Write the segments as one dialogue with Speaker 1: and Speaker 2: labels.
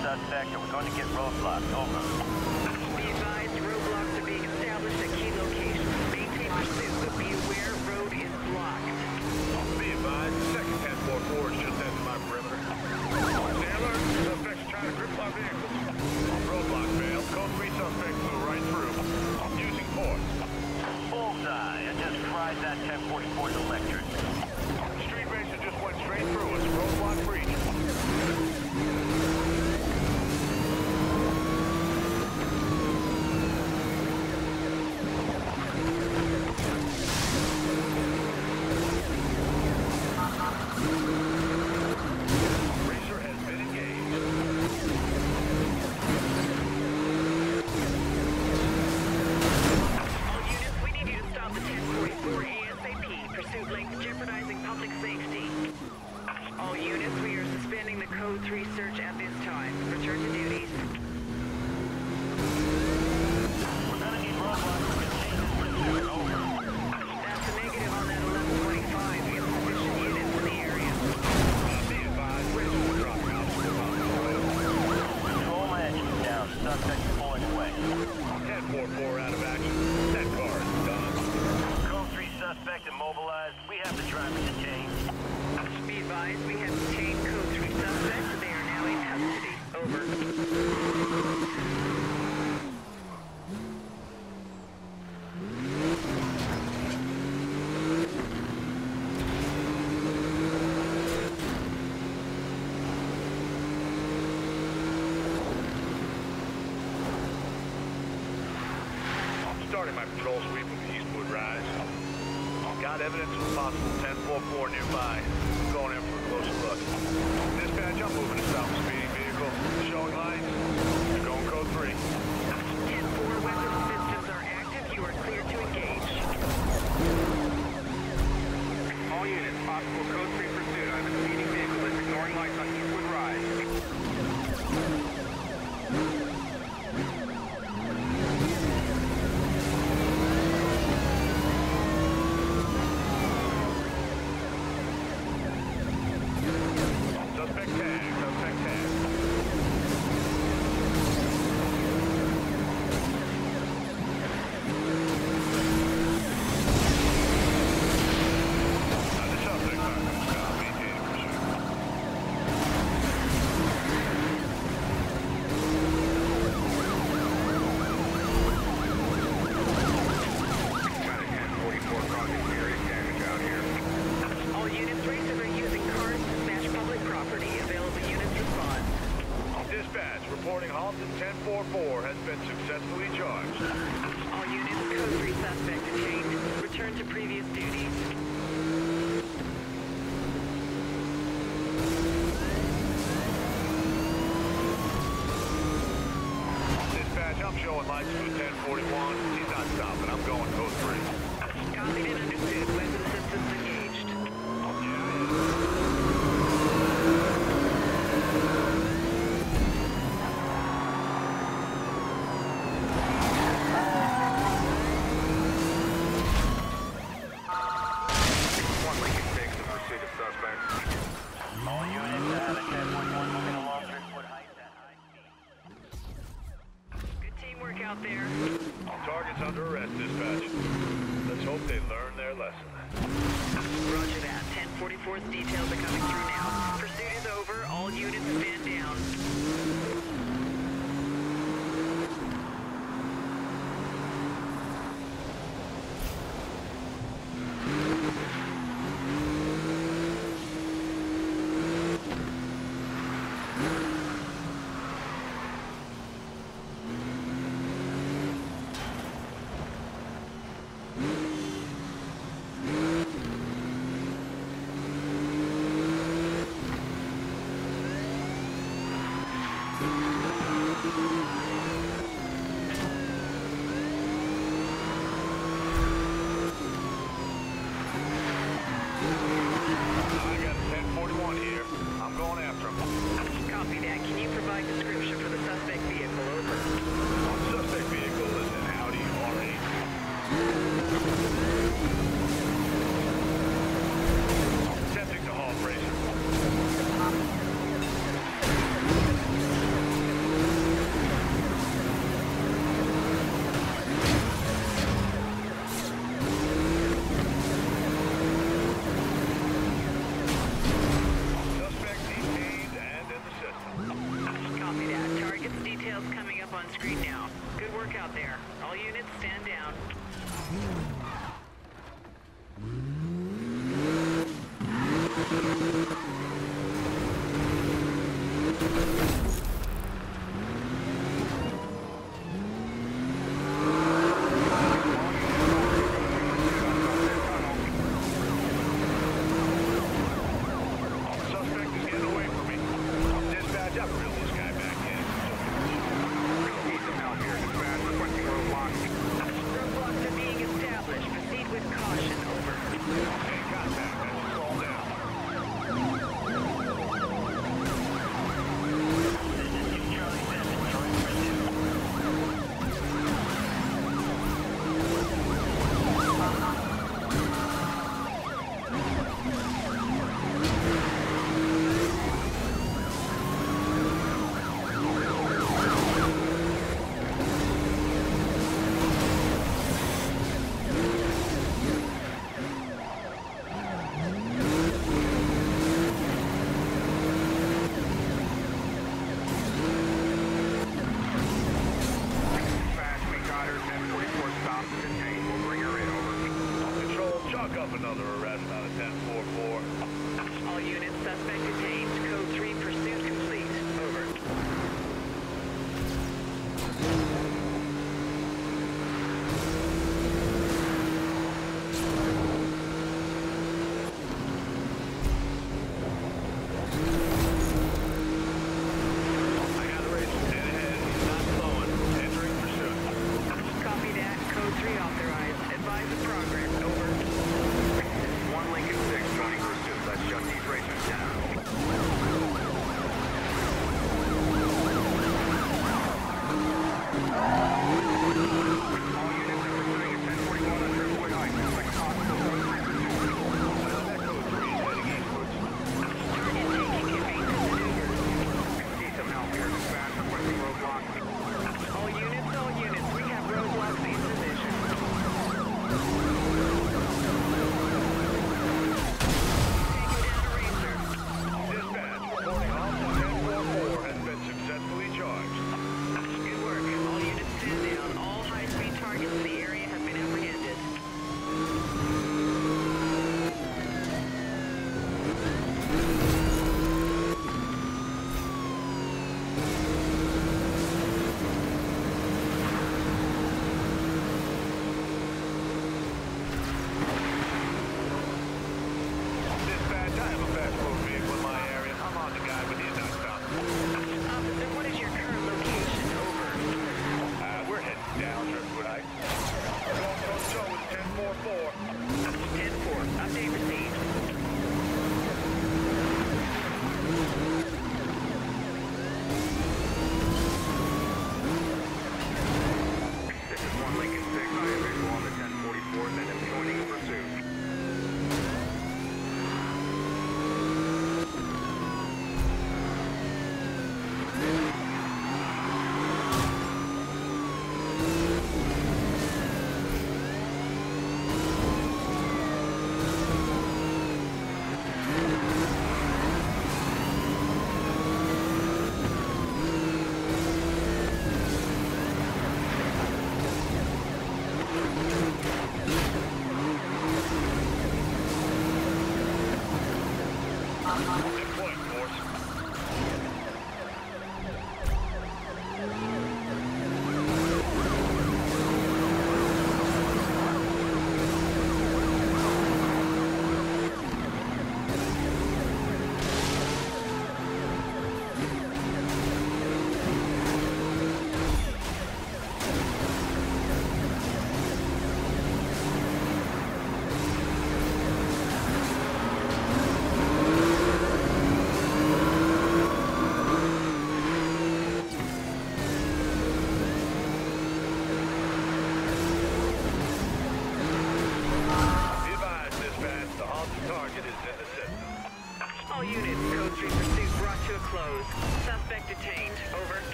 Speaker 1: suspect and we're going to get roadblocked. Over.
Speaker 2: Be advised, roadblocks are being established at key locations. Maintain pursuit, but be aware road is blocked.
Speaker 3: Be advised, second passport forward just after my perimeter. Stay alert, suspects trying to grip our vehicle. Roadblock failed, code 3 suspect flew right through. Using force.
Speaker 1: Bullseye, I just fried that 1044's electric.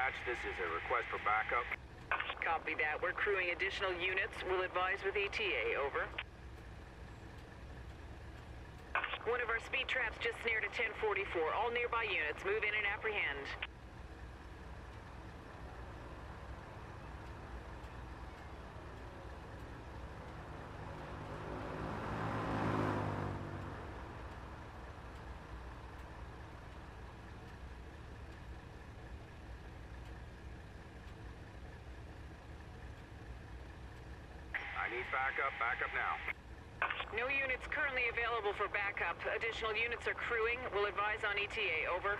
Speaker 3: Dispatch,
Speaker 4: this is
Speaker 2: a
Speaker 5: request for backup.
Speaker 2: Copy that. We're crewing additional units. We'll advise with ETA. Over. One of our speed traps just snared a 1044. All nearby units, move in and apprehend.
Speaker 5: I need backup. Backup now.
Speaker 2: No units currently available for backup. Additional units are crewing. We'll advise on ETA. Over.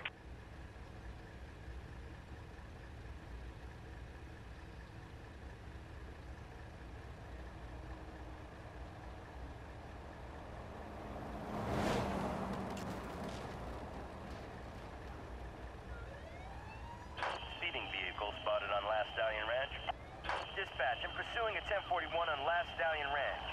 Speaker 3: Speeding vehicle spotted on Last Stallion Ranch. Dispatch, I'm pursuing a 1041 on Last Stallion Ranch.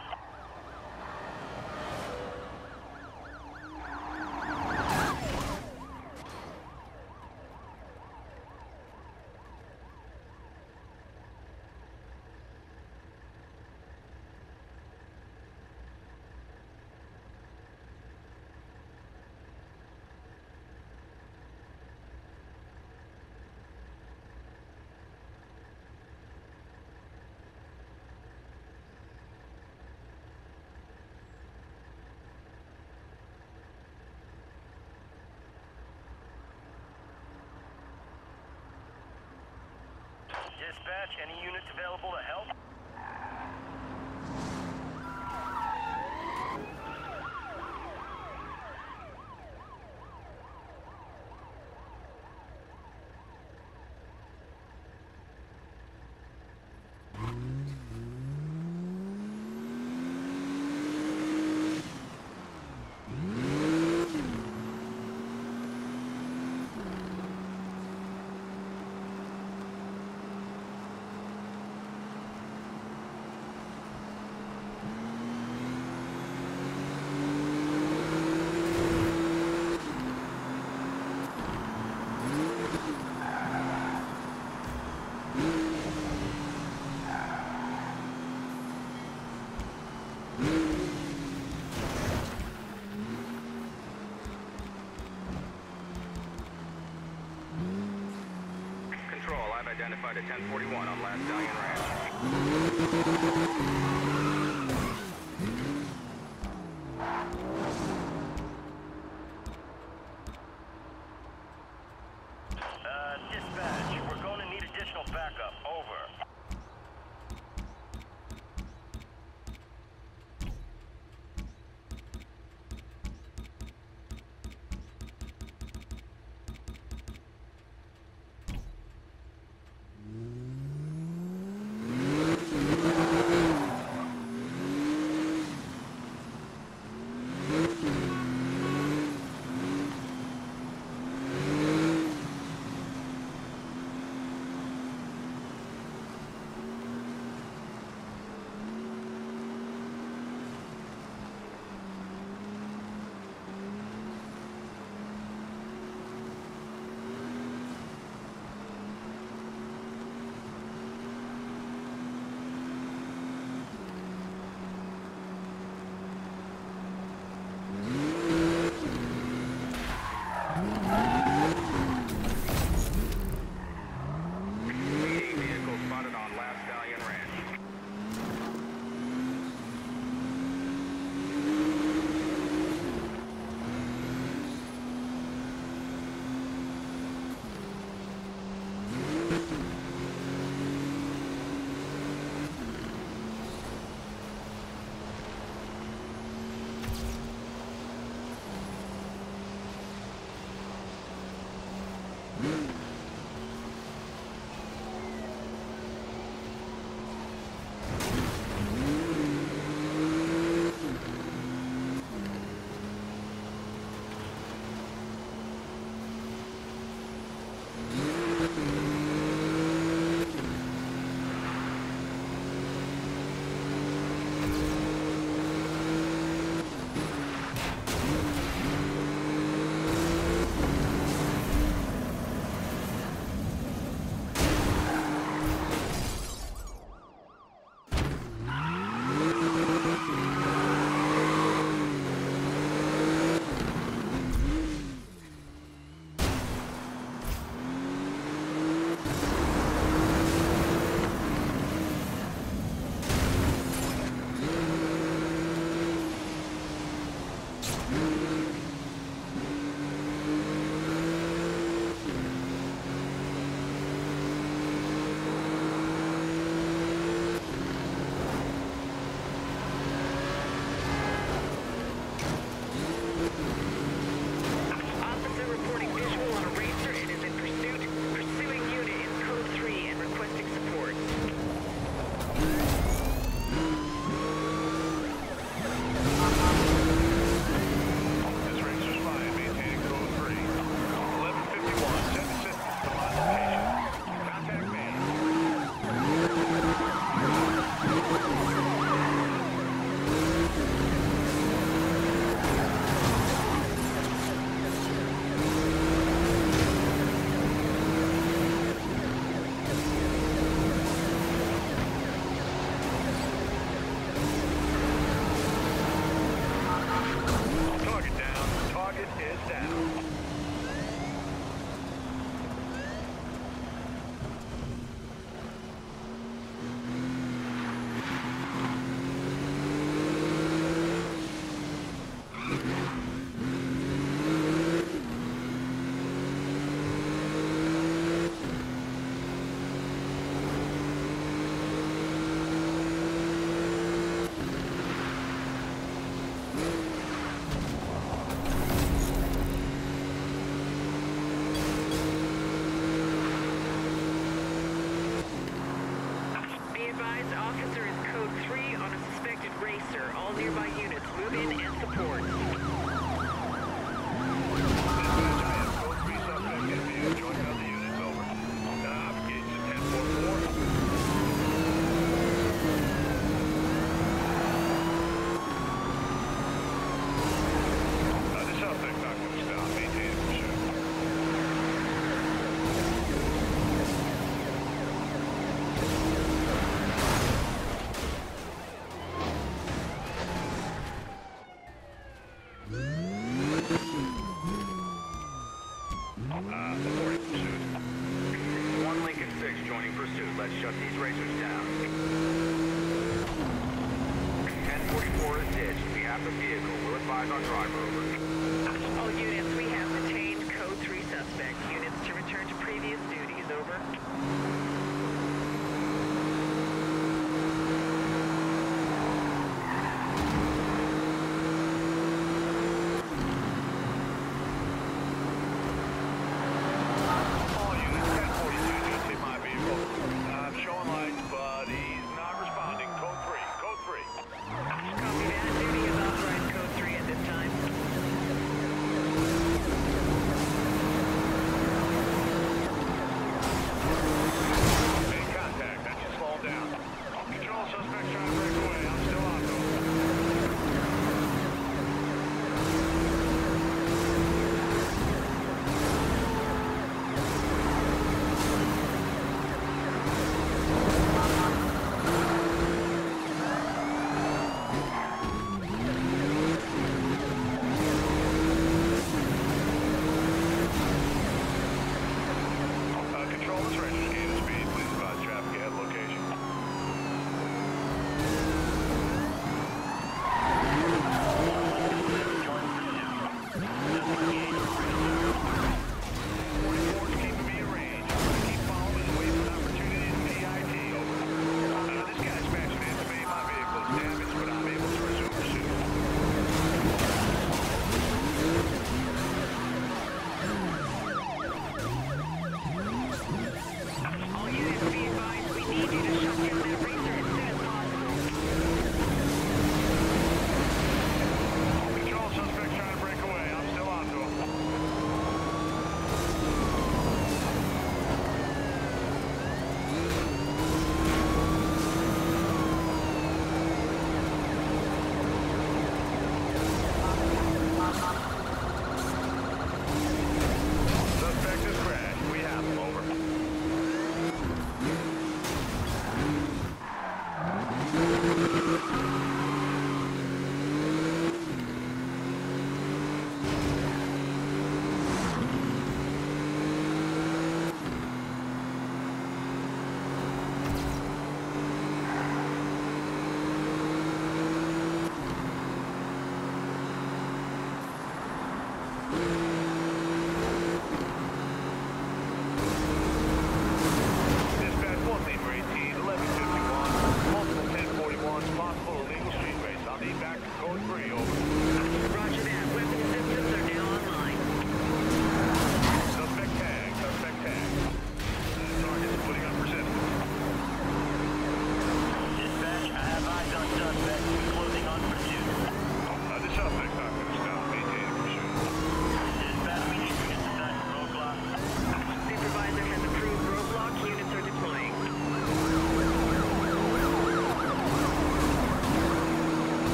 Speaker 3: Dispatch, any units available to help?
Speaker 5: I've 1041 on Last Stallion Ranch.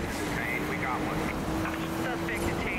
Speaker 3: This is
Speaker 5: We
Speaker 3: got
Speaker 5: one. Suspect detained.